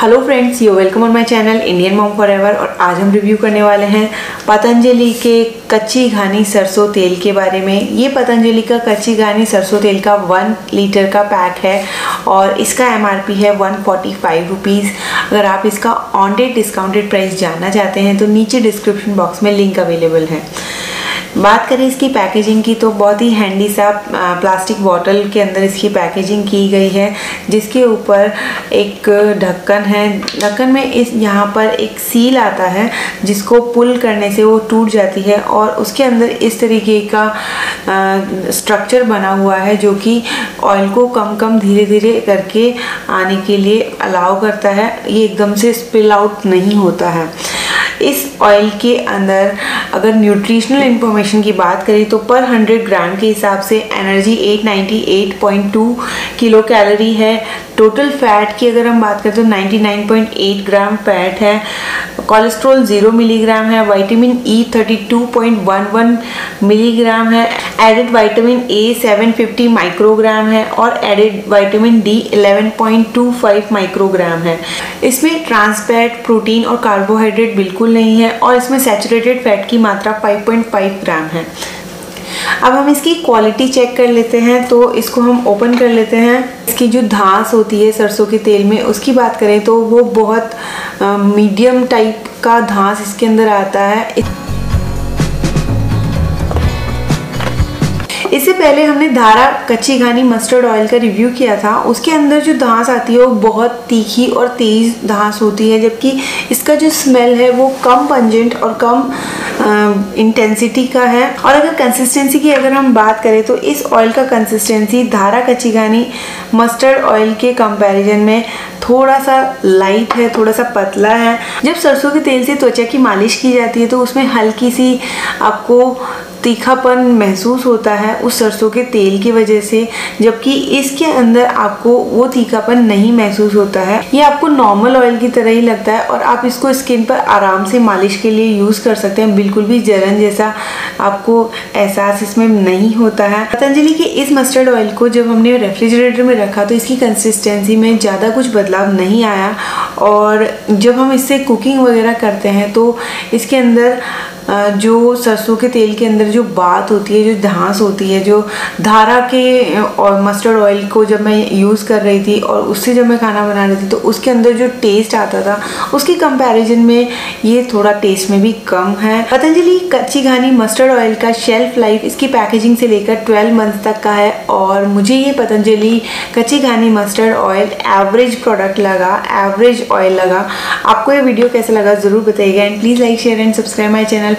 Hello friends you welcome on my channel Indian mom forever और आज हम review करने वाले हैं पतंजलि के कच्ची घानी सरसों तेल के बारे में। ये पतंजलि का कच्ची घानी सरसों तेल का वन लीटर का पैक है और इसका एमआरपी है वन फोर्टी फाइव रुपीज़ अगर आप इसका ऑन डेट डिस्काउंटेड प्राइस जानना चाहते हैं तो नीचे डिस्क्रिप्शन बॉक्स में लिंक अवेलेबल है। बात करें इसकी पैकेजिंग की तो बहुत ही हैंडी सा प्लास्टिक बॉटल के अंदर इसकी पैकेजिंग की गई है, जिसके ऊपर एक ढक्कन है। ढक्कन में इस, यहाँ पर एक सील आता है, जिसको पुल करने से वो टूट जाती है और उसके अंदर इस तरीके का स्ट्रक्चर बना हुआ है, जो कि ऑयल को कम कम धीरे धीरे करके आने के लिए अलाउ करता है। ये एकदम से स्पिल आउट नहीं होता है। इस ऑयल के अंदर अगर न्यूट्रिशनल इंफॉर्मेशन की बात करें तो पर 100 ग्राम के हिसाब से एनर्जी 898.2 किलो कैलोरी है। टोटल फैट की अगर हम बात करें तो 99.8 ग्राम फैट है। कोलेस्ट्रॉल ज़ीरो मिलीग्राम है। विटामिन ई 32.11 मिलीग्राम है। एडेड विटामिन ए 750 माइक्रोग्राम है और एडेड विटामिन डी 11.25 माइक्रोग्राम है। इसमें ट्रांसफैट प्रोटीन और कार्बोहाइड्रेट बिल्कुल नहीं है और इसमें सेचुरेटेड फैट की मात्रा 5.5 ग्राम है। अब हम इसकी क्वालिटी चेक कर लेते हैं तो इसको हम ओपन कर लेते हैं। इसकी जो धांस होती है सरसों के तेल में, उसकी बात करें तो वो बहुत मीडियम टाइप का धांस इसके अंदर आता है। इससे पहले हमने धारा कच्ची घानी मस्टर्ड ऑयल का रिव्यू किया था। उसके अंदर जो धांस आती है, वो बहुत तीखी और तेज़ धांस होती है, जबकि इसका जो स्मेल है, वो कम पंजेंट और कम इंटेंसिटी का है। और अगर कंसिस्टेंसी की अगर हम बात करें तो इस ऑयल का कंसिस्टेंसी धारा कच्ची घानी मस्टर्ड ऑयल के कंपैरिजन में थोड़ा सा लाइट है थोड़ा सा पतला है। जब सरसों के तेल से त्वचा की मालिश की जाती है तो उसमें हल्की सी आपको तीखापन महसूस होता है उस सरसों के तेल की वजह से, जबकि इसके अंदर आपको वो तीखापन नहीं महसूस होता है। ये आपको नॉर्मल ऑयल की तरह ही लगता है और आप इसको स्किन पर आराम से मालिश के लिए यूज़ कर सकते हैं। बिल्कुल भी जलन जैसा आपको एहसास इसमें नहीं होता है। पतंजलि के इस मस्टर्ड ऑयल को जब हमने रेफ्रिजरेटर में रखा तो इसकी कंसिस्टेंसी में ज़्यादा कुछ बदलाव नहीं आया। और जब हम इससे कुकिंग वगैरह करते हैं तो इसके अंदर जो सरसों के तेल के अंदर जो बात होती है, जो धांस होती है, जो धारा के और मस्टर्ड ऑयल को जब मैं यूज़ कर रही थी और उससे जब मैं खाना बना रही थी तो उसके अंदर जो टेस्ट आता था, उसकी कंपैरिजन में ये थोड़ा टेस्ट में भी कम है। पतंजलि कच्ची घानी मस्टर्ड ऑयल का शेल्फ लाइफ इसकी पैकेजिंग से लेकर ट्वेल्व मंथ तक का है और मुझे ये पतंजलि कच्ची घानी मस्टर्ड ऑयल एवरेज प्रोडक्ट लगा एवरेज ऑयल लगा। आपको ये वीडियो कैसा लगा ज़रूर बताइएगा। And please like share and subscribe my channel